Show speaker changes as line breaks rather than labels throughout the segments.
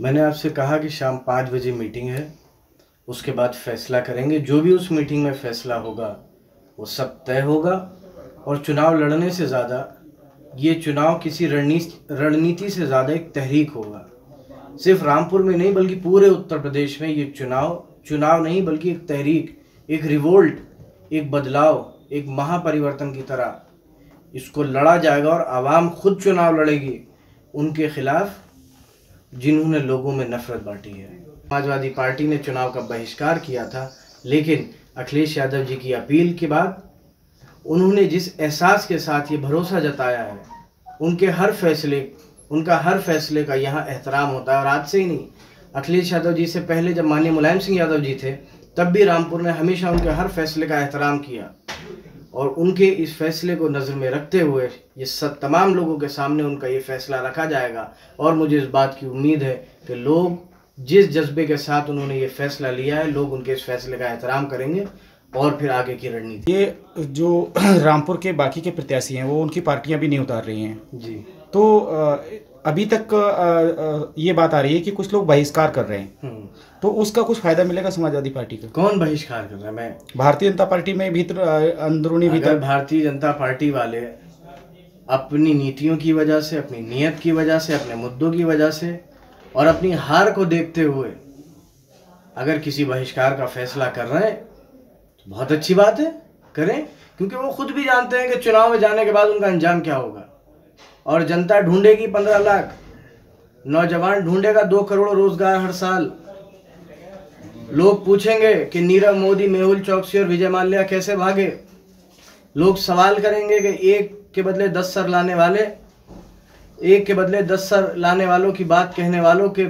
मैंने आपसे कहा कि शाम पाँच बजे मीटिंग है, उसके बाद फैसला करेंगे। जो भी उस मीटिंग में फैसला होगा, वो सब तय होगा। और चुनाव लड़ने से ज़्यादा, ये चुनाव किसी रणनीति रणनीति से ज़्यादा एक तहरीक होगा। सिर्फ़ रामपुर में नहीं, बल्कि पूरे उत्तर प्रदेश में ये चुनाव चुनाव नहीं, बल्कि एक तहरीक, एक रिवोल्ट, एक बदलाव, एक महापरिवर्तन की तरह। इसको लड़ा जाएगा और आवाम खुद चुनाव लड़ेगी, उनके खिलाफ जिन्होंने लोगों में नफरत बांटी है। समाजवादी पार्टी ने चुनाव का बहिष्कार किया था, लेकिन अखिलेश यादव जी की अपील के बाद उन्होंने जिस एहसास के साथ ये भरोसा जताया है, उनके हर फैसले, उनका हर फैसले का यहाँ एहतराम होता है और आज से ही नहीं, अखिलेश यादव जी से पहले जब माननीय मुलायम सिंह यादव जी थे, तब भी रामपुर ने हमेशा उनके हर फैसले का एहतराम किया। और उनके इस फैसले को नज़र में रखते हुए ये सब तमाम लोगों के सामने उनका ये फैसला रखा जाएगा। और मुझे इस बात की उम्मीद है कि लोग जिस जज्बे के साथ उन्होंने ये फैसला लिया है लोग उनके इस फैसले का एहतराम करेंगे और फिर आगे की रणनीति।
ये जो रामपुर के बाकी के प्रत्याशी हैं वो उनकी पार्टियाँ भी नहीं उतार रही हैं।
जी।
तो अभी तक ये बात आ रही है कि कुछ लोग बहिष्कार कर रहे हैं। हम्म। तो उसका कुछ फ़ायदा मिलेगा समाजवादी पार्टी का?
कौन बहिष्कार कर रहा है? मैं
भारतीय जनता पार्टी में भीतर अंदरूनी भीतर
भारतीय जनता पार्टी वाले अपनी नीतियों की वजह से अपनी नीयत की वजह से अपने मुद्दों की वजह से और अपनी हार को देखते हुए अगर किसी बहिष्कार का फैसला कर रहे हैं तो बहुत अच्छी बात है करें। क्योंकि वो खुद भी जानते हैं कि चुनाव में जाने के बाद उनका अंजाम क्या होगा। और जनता ढूंढेगी पंद्रह लाख। नौजवान ढूंढेगा दो करोड़ रोज़गार हर साल। लोग पूछेंगे कि नीरव मोदी, मेहुल चौकसी और विजय माल्या कैसे भागे? लोग सवाल करेंगे कि एक के बदले दस सर लाने वाले, एक के बदले दस सर लाने वालों की बात कहने वालों के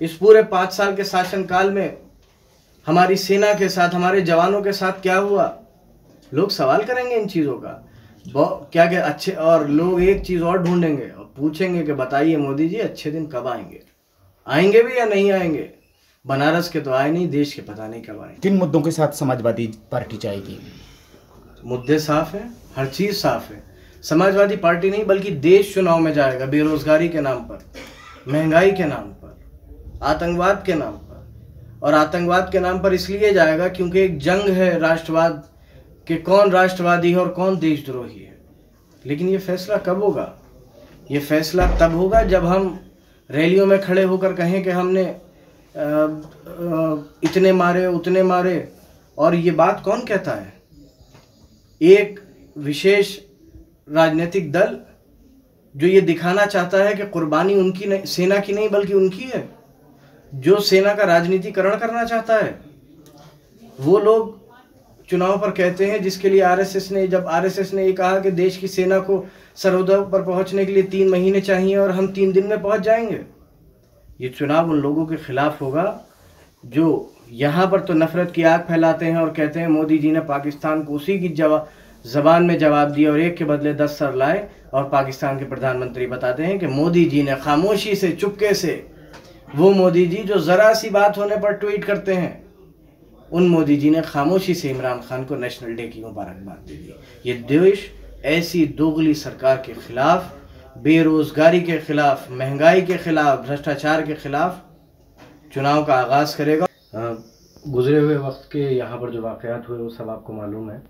इस पूरे पाँच साल के शासनकाल में हमारी सेना के साथ, हमारे जवानों के साथ क्या हुआ? लोग सवाल करेंगे इन चीज़ों का। क्या क्या अच्छे और लोग एक चीज़ और ढूंढेंगे और पूछेंगे कि बताइए मोदी जी अच्छे दिन कब आएँगे? आएँगे भी या नहीं आएँगे? बनारस के तो आए नहीं देश के पता नहीं कब आएँगे।
किन मुद्दों के साथ समाजवादी पार्टी जाएगी?
मुद्दे साफ़ है हर चीज़ साफ़ है। समाजवादी पार्टी नहीं बल्कि देश चुनाव में जाएगा बेरोजगारी के नाम पर महँगाई के नाम पर आतंकवाद के नाम पर। और आतंकवाद के नाम पर इसलिए जाएगा क्योंकि एक जंग है राष्ट्रवाद कि कौन राष्ट्रवादी है और कौन देशद्रोही है। लेकिन ये फैसला कब होगा? ये फैसला तब होगा जब हम रैलियों में खड़े होकर कहें कि हमने इतने मारे, उतने मारे, और ये बात कौन कहता है? एक विशेष राजनीतिक दल जो ये दिखाना चाहता है कि कुर्बानी उनकी नहीं, सेना की नहीं, बल्कि उनकी है, जो सेना का राजनीतिकरण करना चाहता है। वो लोग चुनाव पर कहते हैं, जिसके लिए आरएसएस ने, जब आरएसएस ने ये कहा कि देश की सेना को सरहदों पर पहुँचने के लिए तीन महीने चाहिए और हम तीन दिन में पहुँच जाएँगे। ये चुनाव उन लोगों के खिलाफ होगा जो यहाँ पर तो नफरत की आग फैलाते हैं और कहते हैं, मोदी जी ने पाकिस्तान को उसी की जवाब जबान में जवाब दिया और एक के बदले दस सर लाए और पाकिस्तान के प्रधानमंत्री बताते हैं कि मोदी जी ने खामोशी से, चुपके से वो मोदी जी जो ज़रा सी बात होने पर ट्वीट करते हैं उन मोदी जी ने खामोशी से इमरान खान को नेशनल डे की मुबारकबाद दे दी। ये देश ऐसी दोगली सरकार के खिलाफ, बेरोजगारी के खिलाफ, महँगाई के खिलाफ, भ्रष्टाचार के खिलाफ चुनाव का आगाज़ करेगा। गुजरे हुए वक्त के यहाँ पर जो वाक़ात हुए, वो सब आपको मालूम है।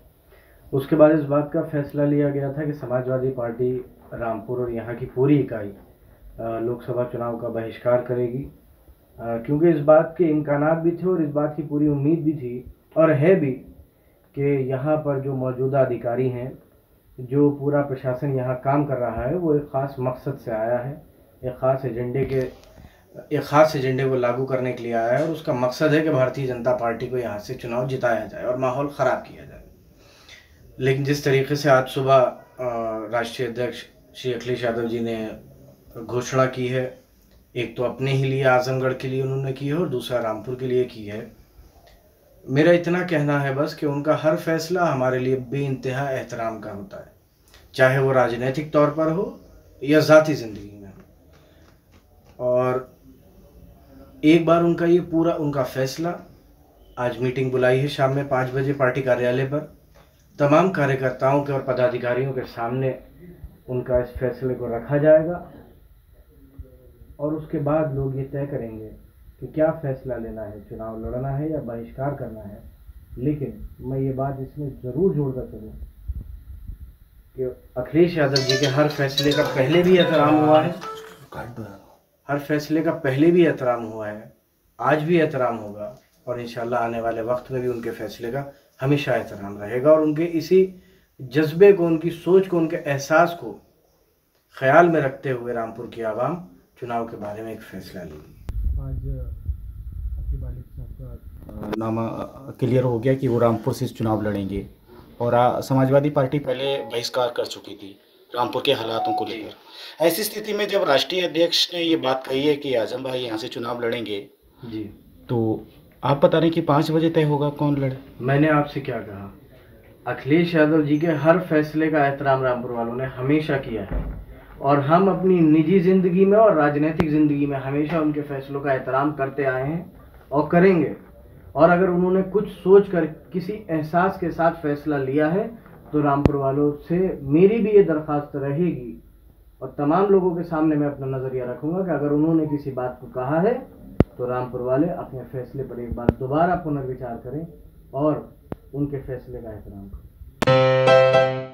उसके बाद इस बात का फैसला लिया गया था कि समाजवादी पार्टी रामपुर और यहाँ की पूरी इकाई लोकसभा चुनाव का बहिष्कार करेगी। क्योंकि इस बात के इम्कान भी थे और इस बात की पूरी उम्मीद भी थी और है भी कि यहाँ पर जो मौजूदा अधिकारी हैं, जो पूरा प्रशासन यहाँ काम कर रहा है, वो एक ख़ास मकसद से आया है, एक ख़ास एजेंडे के, एक ख़ास एजेंडे को लागू करने के लिए आया है और उसका मकसद है कि भारतीय जनता पार्टी को यहाँ से चुनाव जिताया जाए और माहौल ख़राब किया जाए। लेकिन जिस तरीके से आज सुबह राष्ट्रीय अध्यक्ष श्री अखिलेश यादव जी ने घोषणा की है एक तो अपने ही लिए आजमगढ़ के लिए उन्होंने की है और दूसरा रामपुर के लिए की है। मेरा इतना कहना है बस कि उनका हर फैसला हमारे लिए बे इंतहा एहतराम का होता है, चाहे वो राजनीतिक तौर पर हो या ज़ाती ज़िंदगी में। हो और एक बार उनका ये पूरा उनका फैसला, आज मीटिंग बुलाई है शाम में पाँच बजे पार्टी कार्यालय पर, तमाम कार्यकर्ताओं के और पदाधिकारियों के सामने उनका इस फैसले को रखा जाएगा। और उसके बाद लोग ये तय करेंगे कि क्या फैसला लेना है, चुनाव लड़ना है या बहिष्कार करना है। लेकिन मैं ये बात इसमें ज़रूर जोड़कर चलूँ कि अखिलेश यादव जी के हर फैसले का पहले भी एहतराम हुआ है। हर फैसले का पहले भी एहतराम हुआ है। आज भी एहतराम होगा और इन आने वाले वक्त में भी उनके फैसले का हमेशा एहतराम रहेगा और उनके इसी जज्बे को, उनकी सोच को, उनके एहसास को ख्याल में रखते हुए रामपुर की आवाम चुनाव के बारे में एक फैसला लेगी
आज नामा क्लियर हो गया कि वो रामपुर से चुनाव लड़ेंगे और समाजवादी पार्टी पहले बहिष्कार कर चुकी थी रामपुर के हालातों को लेकर। ऐसी स्थिति में जब राष्ट्रीय अध्यक्ष ने ये बात कही है कि आज़म भाई यहाँ से चुनाव लड़ेंगे
जी।
तो आप बता रहे कि पाँच बजे तय होगा कौन लड़े?
मैंने आपसे क्या कहा? अखिलेश यादव जी के हर फैसले का एहतराम रामपुर वालों ने हमेशा किया है। और हम अपनी निजी ज़िंदगी में और राजनीतिक ज़िंदगी में हमेशा उनके फैसलों का एहतराम करते आए हैं और करेंगे। और अगर उन्होंने कुछ सोच कर किसी एहसास के साथ फैसला लिया है तो रामपुर वालों से मेरी भी ये दरख्वास्त रहेगी। और तमाम लोगों के सामने मैं अपना नज़रिया रखूँगा कि अगर उन्होंने किसी बात को कहा है तो रामपुर वाले अपने फैसले पर एक बार दोबारा पुनर्विचार करें और उनके फैसले का एहतराम करें।